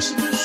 Washington.